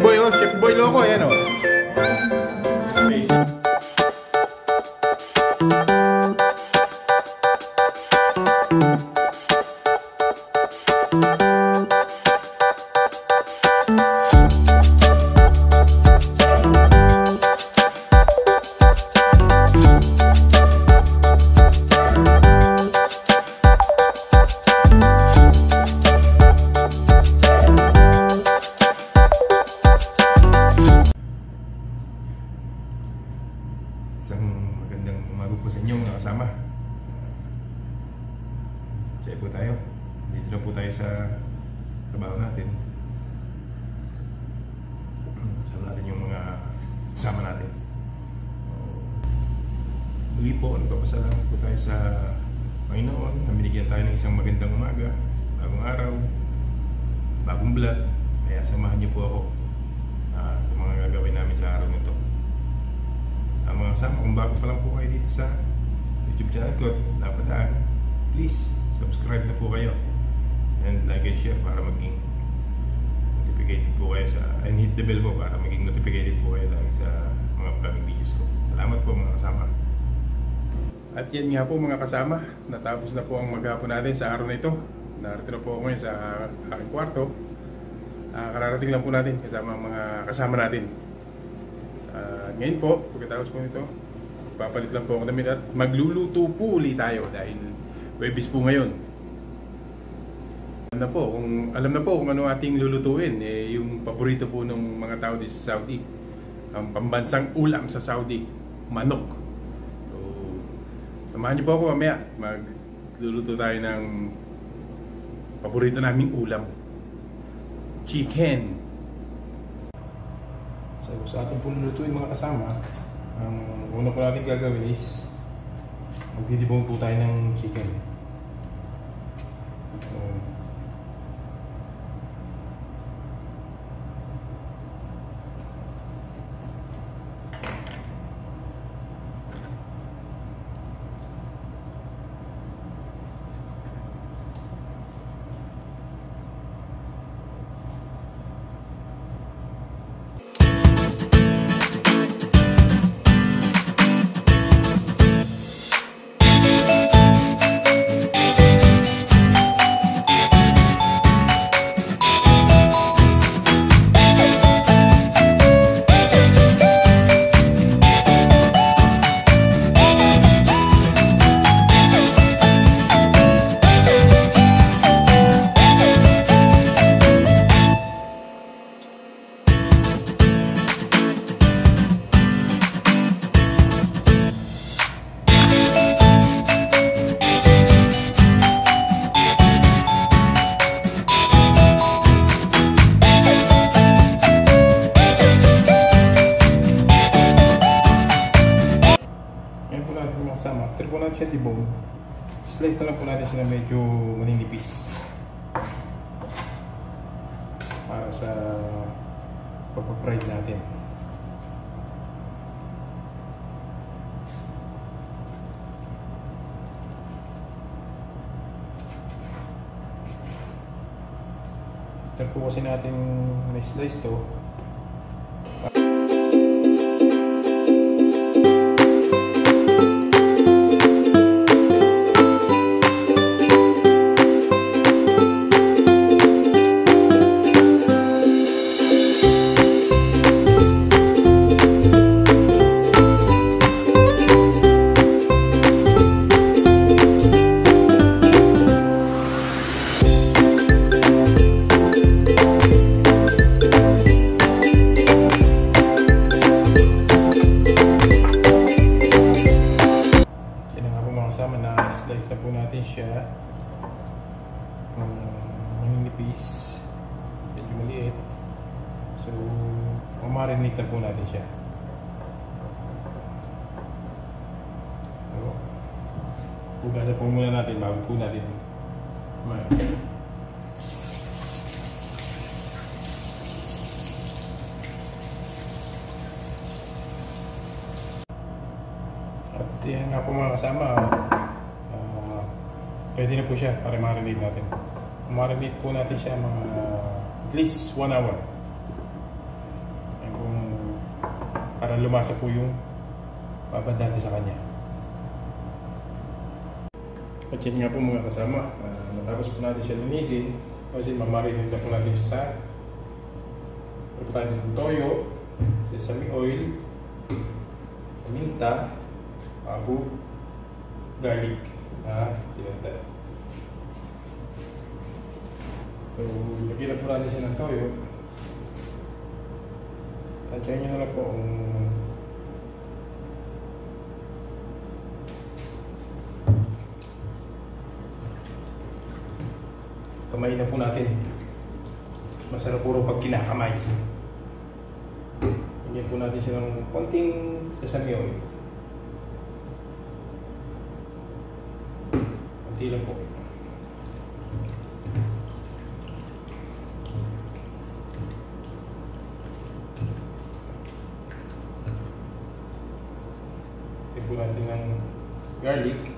Boy, oh. Chef Boy Loco, yan, oh. Isang magandang umaga po sa inyo mga kasama. Kaya po tayo. Dito na po tayo sa trabaho natin. Sama natin yung mga kasama natin. Muli po, nagpapasalamat po tayo sa Panginoon na binigyan tayo ng isang magandang umaga, bagong araw, bagong vlog. Kaya samahan niyo po ako ah, sa mga gagawin namin sa araw nito ang mga kasama, kung bago pa lang po kayo dito sa YouTube channel ko, napadaan, please, subscribe na po kayo. And like and share para maging notificated po kayo sa, and hit the bell po para maging notificated po kayo lagi sa mga vlogging videos ko. Salamat po mga kasama. At yan nga po mga kasama, natapos na po ang maghapon natin sa araw na ito. Narito na po ako ngayon sa aking kwarto. Ah, kararating lang po natin kasama ang mga kasama natin. Ah, ngayon po, pagkatapos po nito, papalit lang po ako damit at magluluto po uli tayo dahil Webis po ngayon. Alam na po kung alam na po kung ano ating lulutuin, eh yung paborito po ng mga tao dito sa Saudi. Ang pambansang ulam sa Saudi, manok. So, samahan niyo po ako mamaya. Magluluto tayo ng paborito naming ulam. Chicken. So sa ating po lulutuin mga kasama, ang una po natin gagawin is magdidibong po tayo ng chicken. So, slice na lang po natin siya na medyo maninipis. Para sa pagpapride natin. After po kasi natin may slice to, hugasan po muna natin bago po natin kumain. At yan nga po mga kasama, ah, pwede na po siya para marinate natin. Marinate po natin siya mga at least 1 hour. para lumasa po yung babad natin sa kanya. At yan nga po mga kasama, uh, matapos po natin siya linisin, kasi mamarinig na po natin siya sa tayo ng toyo, sesame oil, paminta, abu, garlic, na tinata. So, lagyan na po natin siya ng toyo. Tansyahin nyo na lang po kung kamay na po natin. Masarap puro pag kinakamay. Lagyan po natin siya ng konting sesame oil. Konti lang po. Lagyan po natin ng garlic.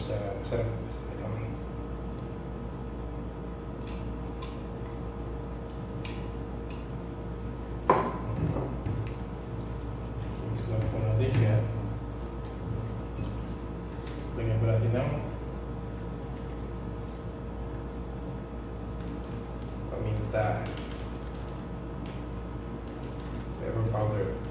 Parang garlic mas uh, masarap. Um, Mix lang po natin siya. Lagyan po natin ng paminta. Pepper powder.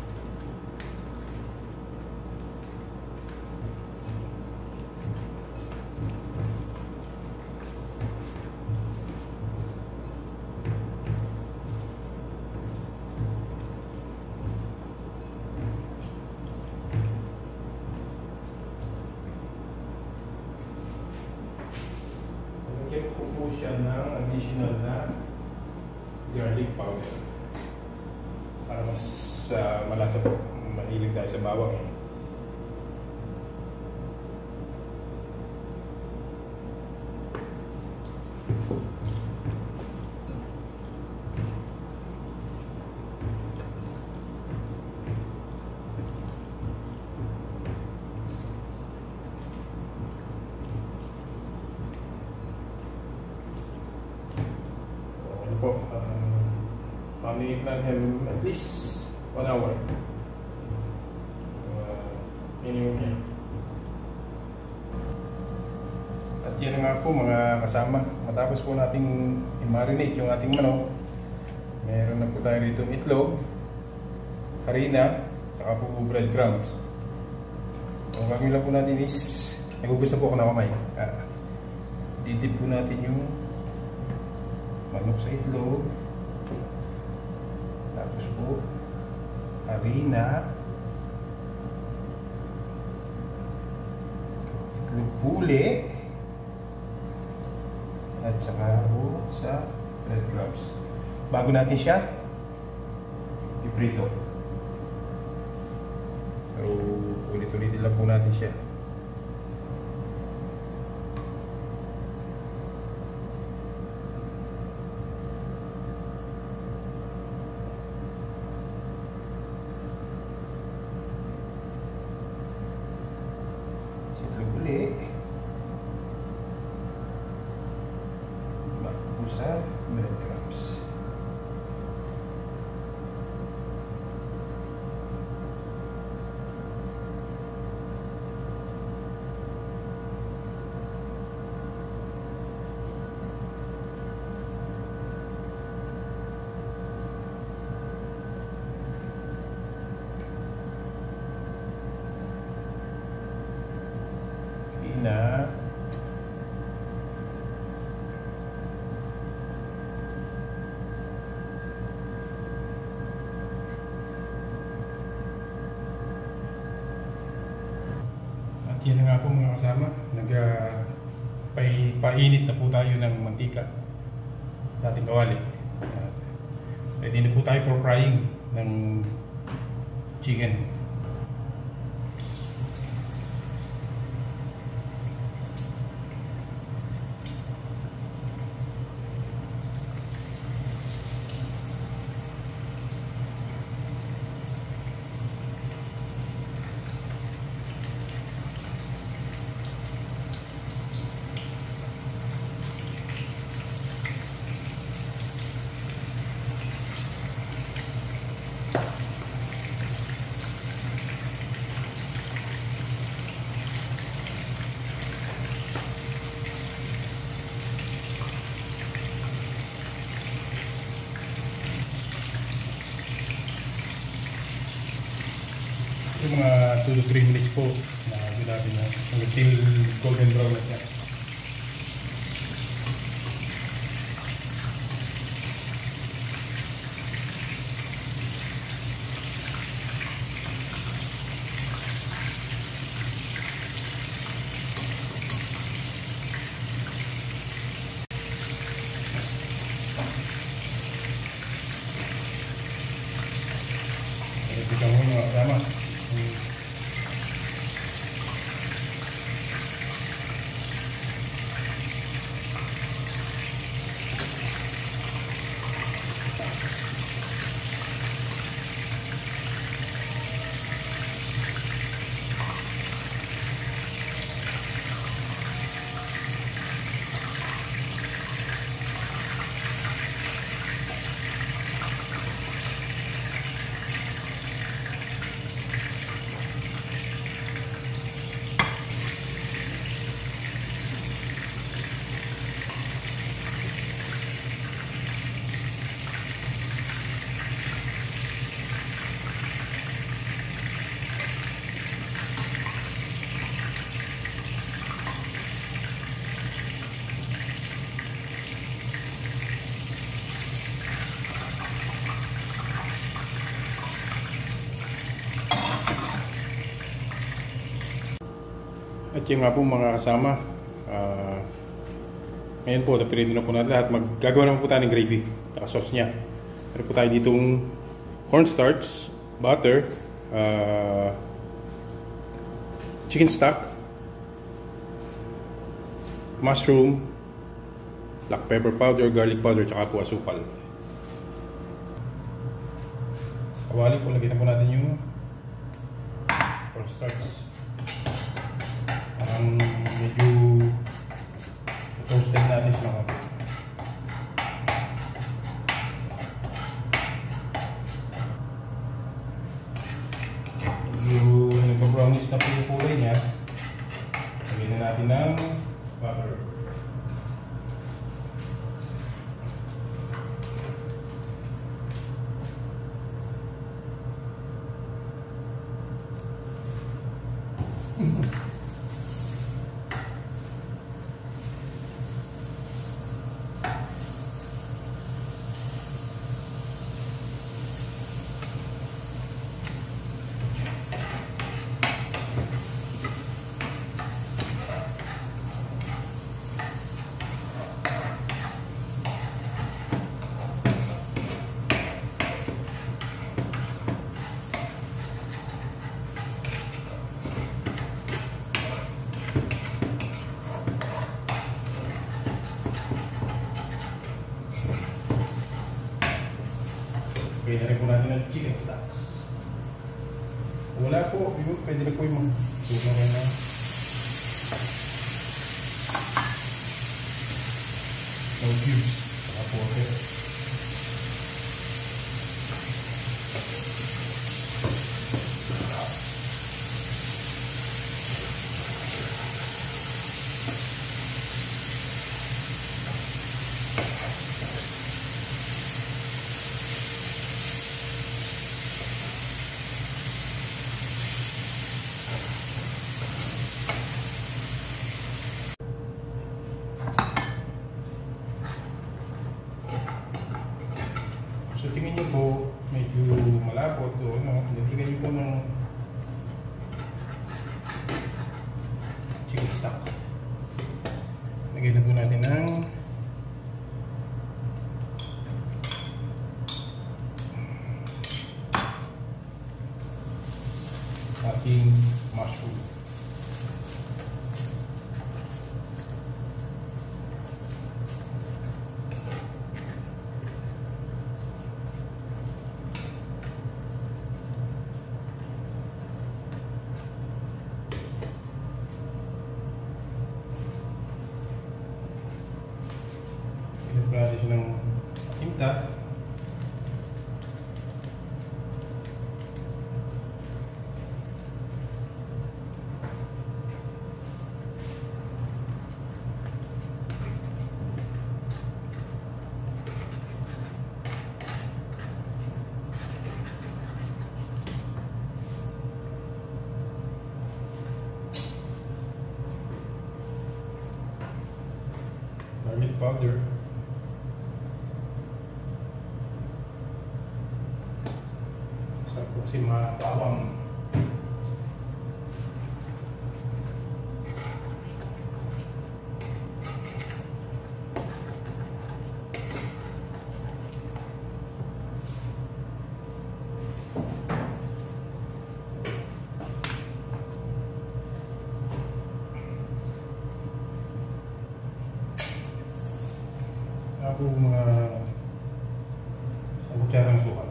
Additional na garlic powder. Para mas uh, malasa po. Mahilig tayo sa bawang eh. Ano pamilip natin at least one hour. Uh, minimum yan. At yan na nga po mga kasama. Matapos po nating i-marinate yung ating manok. Meron na po tayo rito itlog, harina, saka po breadcrumbs. Ang gagawin lang po natin is, nagugusto po ako na kamay. Ah, didip po natin yung manok sa itlog. Tapos po, harina. Puli. At saka po sa breadcrumbs. Bago natin siya, iprito. So, ulit-ulitin lang po natin siya. Itlog uli. Bago po sa breadcrumbs. Ina. At yan na nga po mga kasama, nag uh, na po tayo ng mantika sa ating kawali. At ready na po tayo for frying ng chicken. 2 to 3 minutes po na sinabi na until golden brown na siya. Ito ka mo mga kasama. Hmm. At yung nga po mga kasama, ah, ngayon po, napirito na po natin lahat. Maggagawa naman po tayo ng gravy, saka sauce niya. Meron po tayo ditong cornstarch, butter, ah, chicken stock, mushroom, black pepper powder, garlic powder, tsaka po asukal. Sa kawali po, lagyan na po natin yung cornstarch. Medyo toasted natin siya mga Medyo nagpa-brownish na po yung kulay niya. Lagyan na natin ng butter. Okay, na rin po natin ang chicken stocks. Wala po, yun, pwede na po yung mga sugar na. No cubes. Saka po, okay. So tingin niyo po, medyo malapot o ano, nilagyan niyo po ng chicken stock. Lagyan na po natin ng ating mushroom. Pinagpala natin siya ng tinta. Powder. Sarap po kasi mga bawang. Ako mga sa kutsara ng suka.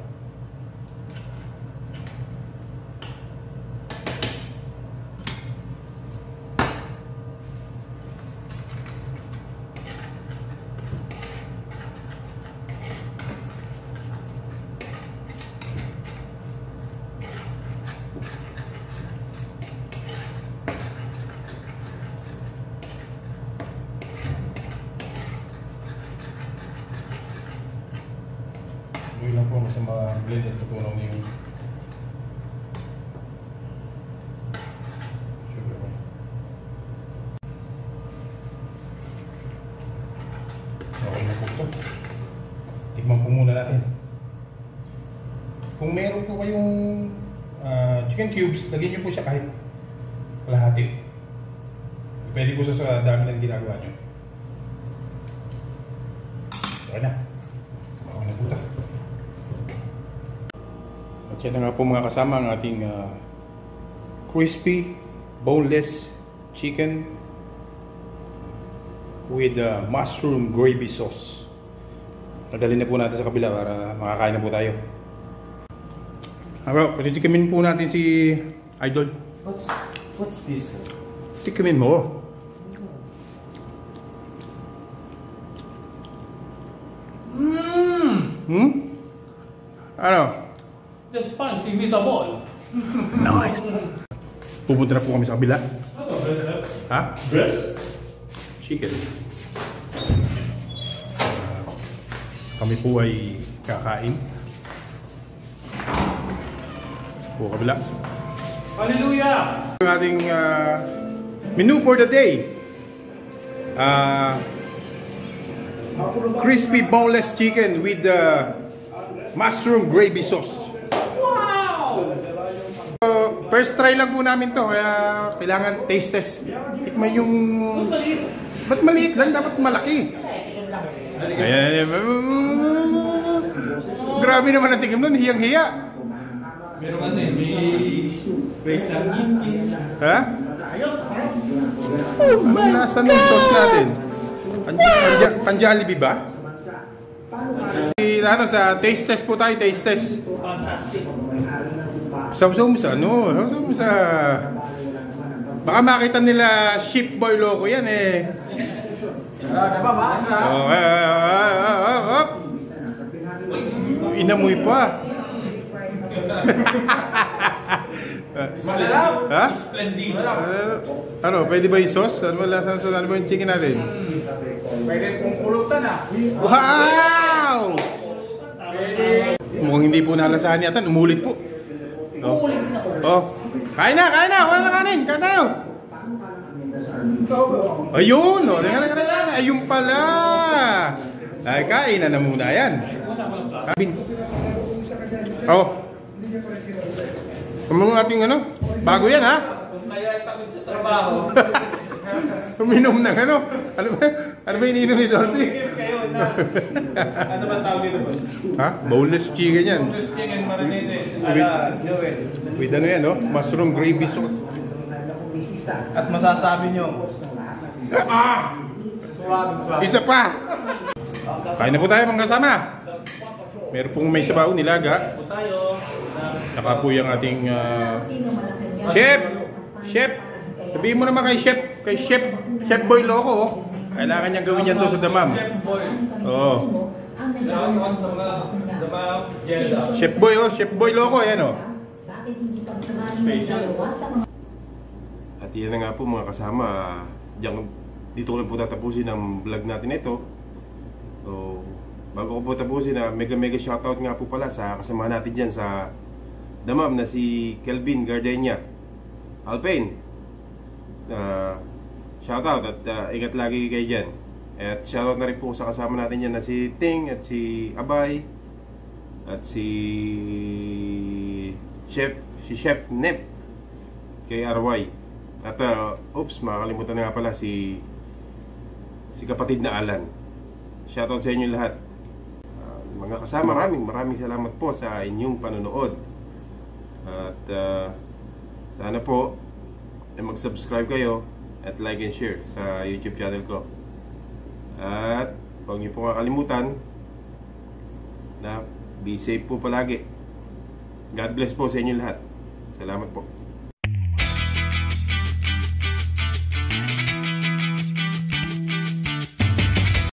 Gawin lang po sa mga blend at tutunaw niyo yung sugar. Okay na po ito. Tikman po muna natin. Kung meron po kayong ah, chicken cubes, lagyan niyo po siya kahit kalahati. Pwede po sa sa dami ng ginagawa niyo. Okay na. Okay na po ito. At yan na nga po mga kasama ang ating ah, crispy, boneless chicken with ah, mushroom gravy sauce. Nadali na po natin sa kabila para makakain na po tayo. Ako, patitikimin po natin si Idol. What's what's this? Tikimin mo. Mmm, Hmm? Ano? The spongy meatball. Nice. Pupunta na po kami sa kabila. Ano breast? Ha? Breast? chicken. Kami po ay kakain. Po kabila. Hallelujah! Ang ating ah, menu for the day. Ah, crispy boneless chicken with the mushroom gravy sauce. First try lang po namin to kaya kailangan taste test. Tikman yung Ba't maliit lang? Dapat malaki. Ayan, ayan. Grabe naman ang tingin nun. Hiyang-hiya. Meron ano eh, may and meat. Ha? Oh, ang lasa ng sauce natin. Panja, Panjalibi ba? Ano, sa taste test po tayo, taste test. Fantastic. Sausaw mo sa ano? Sausaw mo sa... Baka makita nila ship boy loco yan eh. Oh, eh, eh, eh, eh, eh, oh. Inamoy pa. Masarap! Ha? Splendid! Uh, ano, pwede ba yung sauce? Ano ba lasa sa ano ba yung chicken natin? Pwede pong pulutan ah. Wow! Mukhang hindi po nalasahan yata, umulit po. Oh. oh. Kain na, kain na, wala na kanin, kain tayo. Ayun, oh, teka, teka, teka, ayun pala. Ay, kain na na muna yan. Kabin. Oh. Ano ang ating ano? Bago yan ha? Kaya ay pagod sa trabaho. Uminom ng ano? Ano ba? Ano ba ininom ni Dorothy? Kayo na. Ano ba tawag ito? Ha? Boneless chicken yan. Just chicken marinade. With- Ala, it. With ano yan, no? Mushroom gravy sauce. At masasabi nyo, Ah! Isa pa! Kain na po tayo mga kasama. Meron pong may sabaw, nilaga. Saka po yung ating ah, Chef! Chef! Sabihin mo naman kay Chef, kay Chef, Chef Boy Loco, oh. Kailangan niyang gawin yan doon sa damam. Chef Boy. Oo. Salamat sa mga Jeddah. Chef Boy, oh. Chef Boy Loco, yan, oh. Bakit hindi pagsamahin ng dalawa sa mga At yan na nga po mga kasama, diyan, dito ko lang po tatapusin ang vlog natin ito. So, bago ko po tapusin na mega mega shoutout nga po pala sa kasama natin dyan sa Damam na si Kelvin Gardenia. Alpain, uh, shoutout at uh, ingat lagi kayo dyan. At shoutout na rin po sa kasama natin yan na si Ting at si Abay at si Chef si Chef Nep kay RY. At uh, oops, makakalimutan na nga pala si si kapatid na Alan. Shoutout sa inyo lahat. Uh, mga kasama, maraming maraming salamat po sa inyong panonood. At uh, sana po ay mag-subscribe kayo at like and share sa YouTube channel ko. At huwag niyo po kakalimutan na be safe po palagi. God bless po sa inyo lahat. Salamat po.